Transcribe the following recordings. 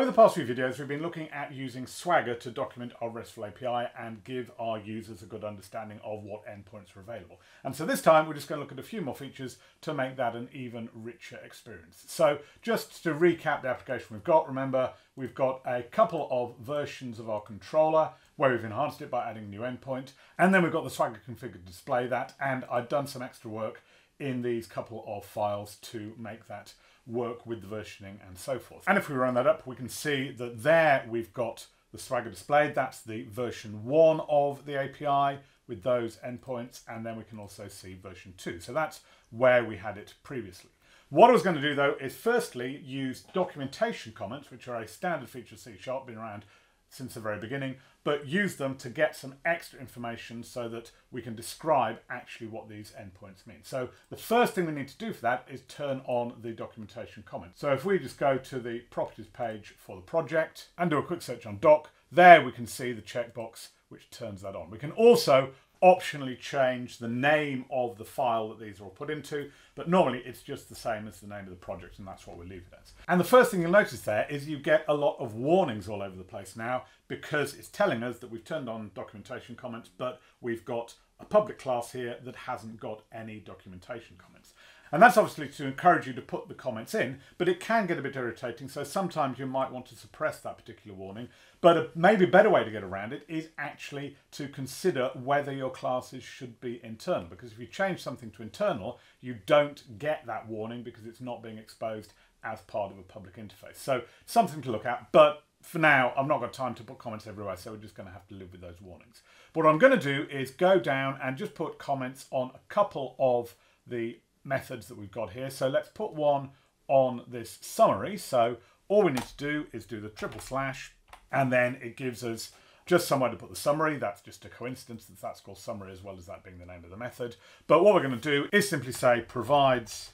Over the past few videos, we've been looking at using Swagger to document our RESTful API and give our users a good understanding of what endpoints are available. And so this time, we're just going to look at a few more features to make that an even richer experience. So just to recap the application we've got, remember, we've got a couple of versions of our controller where we've enhanced it by adding a new endpoint. And then we've got the Swagger config to display that. And I've done some extra work in these couple of files to make that work with the versioning and so forth. And if we run that up, we can see that there we've got the Swagger displayed. That's the version one of the API with those endpoints. And then we can also see version two. So that's where we had it previously. What I was going to do though is firstly use documentation comments, which are a standard feature of C Sharp, been around since the very beginning, but use them to get some extra information so that we can describe actually what these endpoints mean. So the first thing we need to do for that is turn on the documentation comment. So if we just go to the properties page for the project and do a quick search on doc, there we can see the checkbox which turns that on. We can also optionally change the name of the file that these are all put into, but normally it's just the same as the name of the project and that's what we leave it as. And the first thing you'll notice there is you get a lot of warnings all over the place now because it's telling us that we've turned on documentation comments, but we've got a public class here that hasn't got any documentation comments. And that's obviously to encourage you to put the comments in, but it can get a bit irritating. So sometimes you might want to suppress that particular warning. But a, maybe a better way to get around it is actually to consider whether your classes should be internal. Because if you change something to internal, you don't get that warning because it's not being exposed as part of a public interface. So something to look at. But for now, I've not got time to put comments everywhere, so we're just going to have to live with those warnings. What I'm going to do is go down and just put comments on a couple of the methods that we've got here. So let's put one on this summary. So all we need to do is do the triple slash and then it gives us just somewhere to put the summary. That's just a coincidence that that's called summary as well as that being the name of the method. But what we're going to do is simply say provides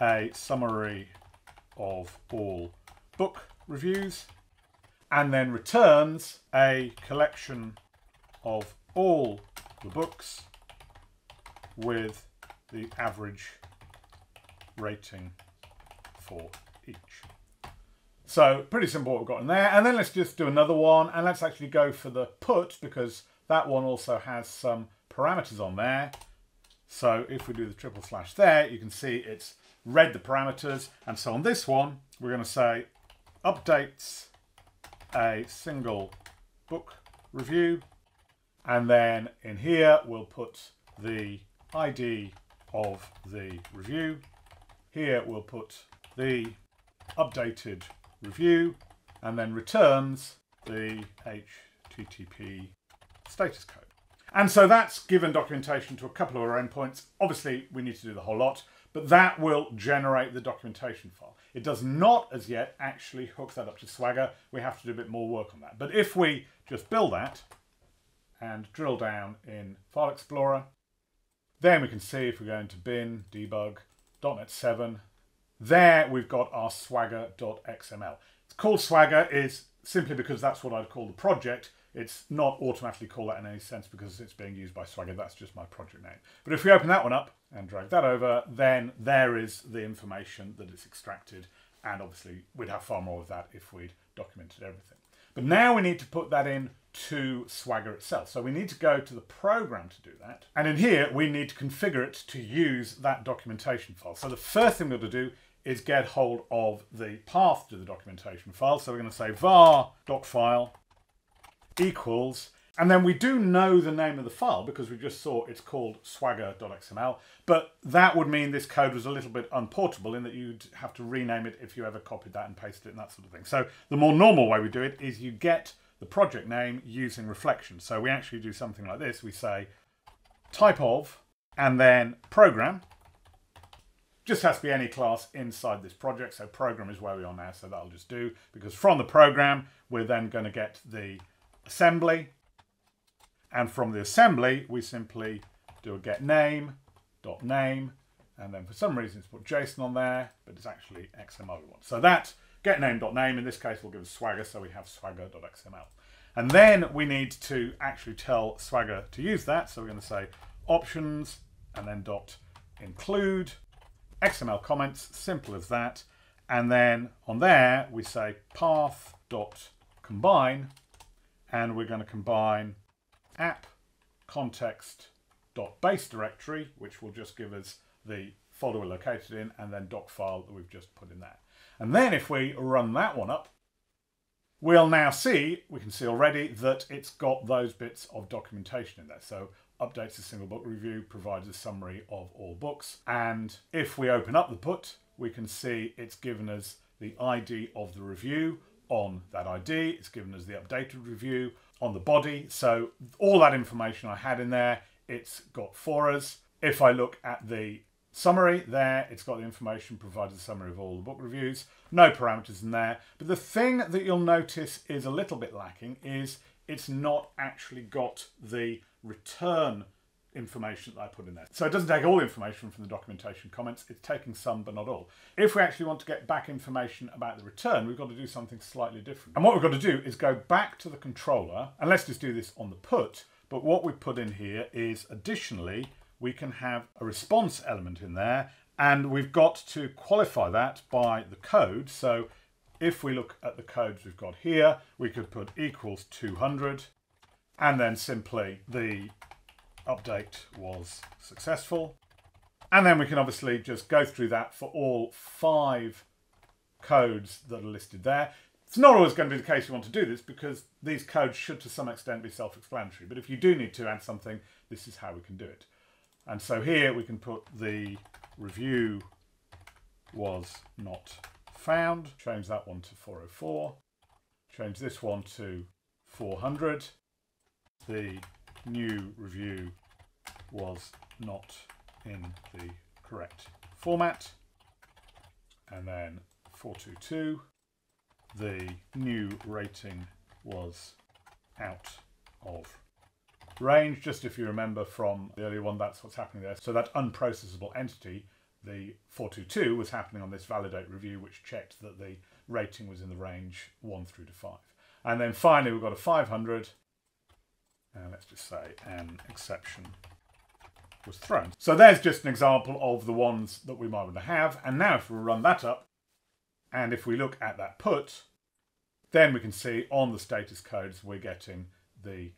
a summary of all book reviews and then returns a collection of all the books with the average rating for each. So pretty simple what we've got in there. And then let's just do another one and let's actually go for the put because that one also has some parameters on there. So if we do the triple slash there, you can see it's read the parameters. And so on this one, we're going to say updates a single book review. And then in here, we'll put the ID of the review. Here we'll put the updated review and then returns the HTTP status code. And so that's given documentation to a couple of our endpoints. Obviously, we need to do the whole lot, but that will generate the documentation file. It does not, as yet, actually hook that up to Swagger. We have to do a bit more work on that. But if we just build that and drill down in File Explorer, then we can see if we go into bin, debug, .NET 7, there we've got our swagger.xml. It's called Swagger is simply because that's what I'd call the project. It's not automatically called that in any sense because it's being used by Swagger. That's just my project name. But if we open that one up and drag that over, then there is the information that it's extracted. And obviously we'd have far more of that if we'd documented everything. But now we need to put that in to Swagger itself. So we need to go to the program to do that. And in here, we need to configure it to use that documentation file. So the first thing we're going to do is get hold of the path to the documentation file. So we're going to say var docfile equals, and then we do know the name of the file because we just saw it's called swagger.xml, but that would mean this code was a little bit unportable in that you'd have to rename it if you ever copied that and pasted it and that sort of thing. So the more normal way we do it is you get the project name using reflection. So we actually do something like this. We say type of and then program. Just has to be any class inside this project. So program is where we are now. So that'll just do because from the program, we're then going to get the assembly. And from the assembly, we simply do a get name dot name. And then for some reason it's put JSON on there, but it's actually XML we want. So that get name, dot name, in this case will give us swagger, so we have swagger.xml. And then we need to actually tell Swagger to use that. So we're going to say options and then dot include XML comments, simple as that. And then on there, we say path dot combine, and we're going to combine app context dot base directory, which will just give us the folder we're located in, and then doc file that we've just put in there. And then if we run that one up, we'll now see, we can see already that it's got those bits of documentation in there. So updates a single book review, provides a summary of all books. And if we open up the put, we can see it's given us the ID of the review on that ID. It's given us the updated review on the body. So all that information I had in there, it's got for us. If I look at the summary there, it's got the information, provided a summary of all the book reviews. No parameters in there. But the thing that you'll notice is a little bit lacking is it's not actually got the return information that I put in there. So it doesn't take all the information from the documentation comments, it's taking some but not all. If we actually want to get back information about the return, we've got to do something slightly different. And what we've got to do is go back to the controller, and let's just do this on the put, but what we put in here is additionally, we can have a response element in there, and we've got to qualify that by the code. So if we look at the codes we've got here, we could put equals 200, and then simply the update was successful. And then we can obviously just go through that for all five codes that are listed there. It's not always going to be the case you want to do this because these codes should to some extent be self-explanatory. But if you do need to add something, this is how we can do it. And so here we can put the review was not found, change that one to 404, change this one to 400, the new review was not in the correct format. And then 422, the new rating was out of range. Just if you remember from the earlier one, that's what's happening there. So that unprocessable entity, the 422, was happening on this validate review, which checked that the rating was in the range 1 through to 5. And then finally, we've got a 500, and let's just say an exception was thrown. So there's just an example of the ones that we might want to have. And now if we run that up, and if we look at that put, then we can see on the status codes we're getting the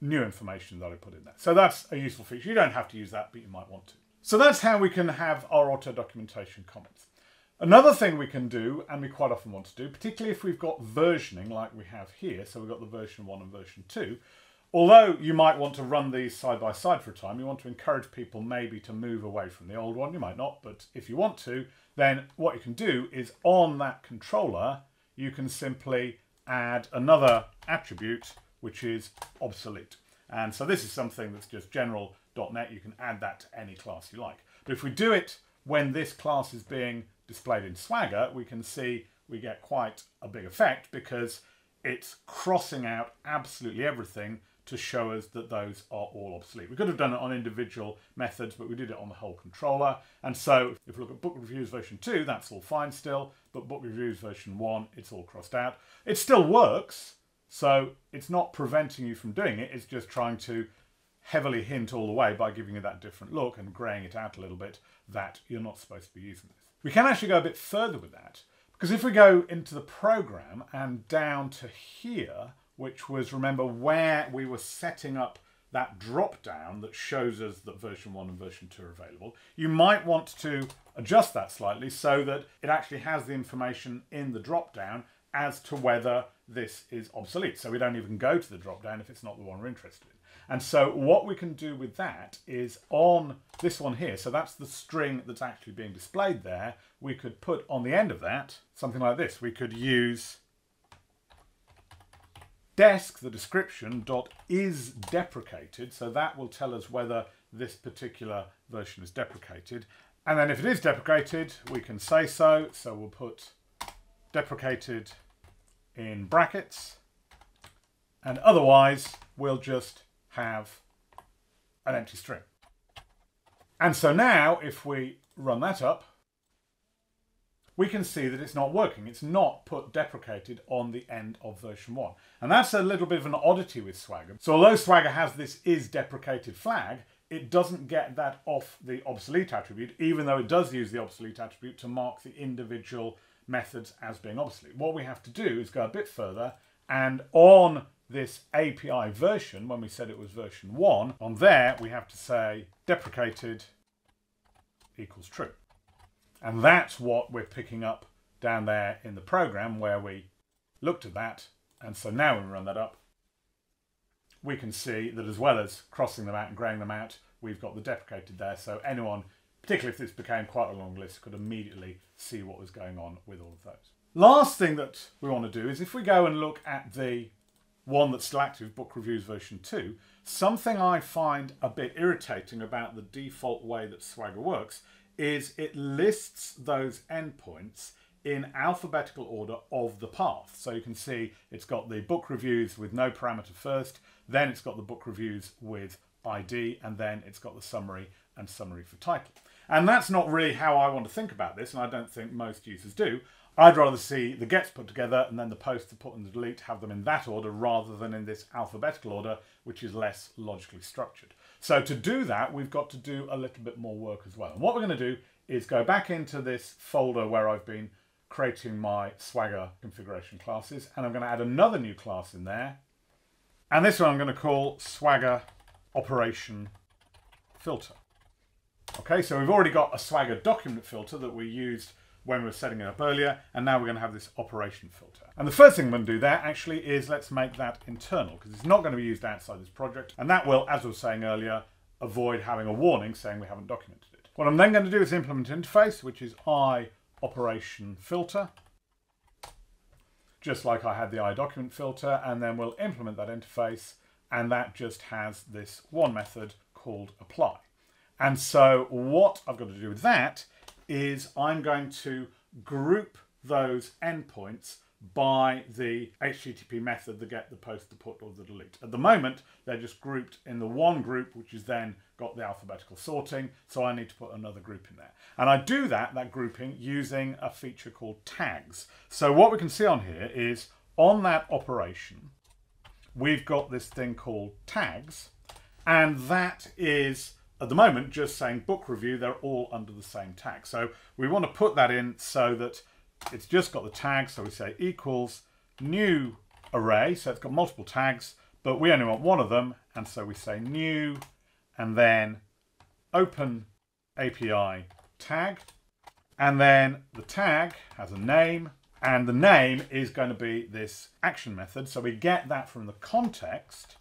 new information that I put in there. So that's a useful feature. You don't have to use that, but you might want to. So that's how we can have our auto documentation comments. Another thing we can do, and we quite often want to do, particularly if we've got versioning like we have here, so we've got the version 1 and version 2, although you might want to run these side by side for a time, you want to encourage people maybe to move away from the old one. You might not, but if you want to, then what you can do is on that controller, you can simply add another attribute which is obsolete. And so this is something that's just general.NET. You can add that to any class you like. But if we do it when this class is being displayed in Swagger, we can see we get quite a big effect because it's crossing out absolutely everything to show us that those are all obsolete. We could have done it on individual methods, but we did it on the whole controller. And so if we look at book reviews version 2, that's all fine still, but book reviews version 1, it's all crossed out. It still works, so it's not preventing you from doing it, it's just trying to heavily hint all the way by giving you that different look and greying it out a little bit that you're not supposed to be using this. We can actually go a bit further with that, because if we go into the program and down to here, which was, remember, where we were setting up that drop down that shows us that version 1 and version 2 are available. You might want to adjust that slightly so that it actually has the information in the drop down as to whether this is obsolete. So we don't even go to the drop down if it's not the one we're interested in. And so what we can do with that is on this one here, so that's the string that's actually being displayed there, we could put on the end of that something like this. We could use desk, the description, dot is deprecated. So that will tell us whether this particular version is deprecated. And then if it is deprecated, we can say so. So we'll put deprecated in brackets. And otherwise, we'll just have an empty string. And so now, if we run that up, we can see that it's not working. It's not put deprecated on the end of version 1. And that's a little bit of an oddity with Swagger. So although Swagger has this is deprecated flag, it doesn't get that off the obsolete attribute, even though it does use the obsolete attribute to mark the individual methods as being obsolete. What we have to do is go a bit further and on this API version, when we said it was version 1, on there we have to say deprecated equals true. And that's what we're picking up down there in the program where we looked at that. And so now when we run that up, we can see that as well as crossing them out and graying them out, we've got the deprecated there. So anyone, particularly if this became quite a long list, could immediately see what was going on with all of those. Last thing that we want to do is if we go and look at the one that's still active, Book Reviews version 2, something I find a bit irritating about the default way that Swagger works is it lists those endpoints in alphabetical order of the path. So you can see it's got the book reviews with no parameter first, then it's got the book reviews with ID, and then it's got the summary and summary for title. And that's not really how I want to think about this, and I don't think most users do. I'd rather see the gets put together and then the posts, the put and the delete, have them in that order rather than in this alphabetical order, which is less logically structured. So to do that, we've got to do a little bit more work as well. And what we're going to do is go back into this folder where I've been creating my Swagger configuration classes, and I'm going to add another new class in there. And this one I'm going to call Swagger Operation Filter. Okay, so we've already got a Swagger document filter that we used when we were setting it up earlier, and now we're going to have this operation filter. And the first thing I'm going to do there actually is let's make that internal, because it's not going to be used outside this project, and that will, as I was saying earlier, avoid having a warning saying we haven't documented it. What I'm then going to do is implement interface, which is i operation filter, just like I had the iDocument filter, and then we'll implement that interface, and that just has this one method called apply. And so what I've got to do with that is I'm going to group those endpoints by the HTTP method, the get, the post, the put, or the delete. At the moment, they're just grouped in the one group, which has then got the alphabetical sorting, so I need to put another group in there. And I do that, that grouping, using a feature called tags. So what we can see on here is, on that operation, we've got this thing called tags, and that is at the moment just saying book review, they're all under the same tag. So we want to put that in so that it's just got the tag. So we say equals new array. So it's got multiple tags, but we only want one of them. And so we say new and then open API tag. And then the tag has a name and the name is going to be this action method. So we get that from the context.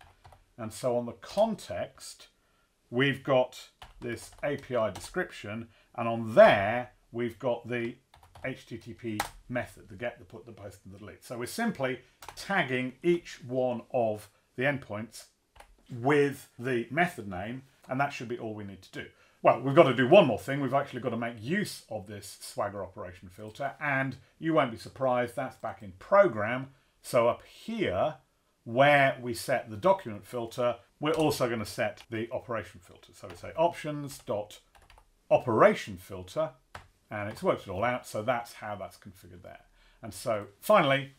And so on the context, we've got this API description, and on there, we've got the HTTP method, the get, the put, the post, and the delete. So we're simply tagging each one of the endpoints with the method name, and that should be all we need to do. Well, we've got to do one more thing. We've actually got to make use of this Swagger operation filter, and you won't be surprised, that's back in program. So up here, where we set the document filter, we're also going to set the operation filter. So we say options dot operation filter, and it's worked it all out. So that's how that's configured there. And so finally,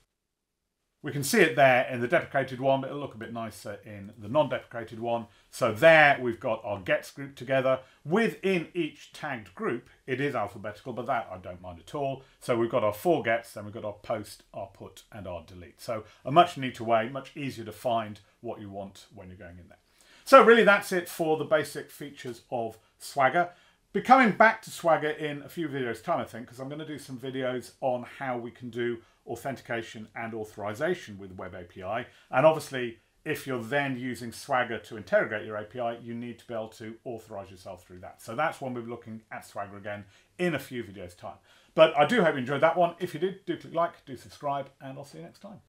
we can see it there in the deprecated one, but it'll look a bit nicer in the non-deprecated one. So there we've got our gets group together. Within each tagged group, it is alphabetical, but that I don't mind at all. So we've got our four gets, then we've got our post, our put, and our delete. So a much neater way, much easier to find what you want when you're going in there. So really that's it for the basic features of Swagger. Be coming back to Swagger in a few videos time, I think, because I'm going to do some videos on how we can do authentication and authorization with Web API. And obviously, if you're then using Swagger to interrogate your API, you need to be able to authorize yourself through that. So that's when we'll be looking at Swagger again in a few videos time. But I do hope you enjoyed that one. If you did, do click like, do subscribe, and I'll see you next time.